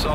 solid.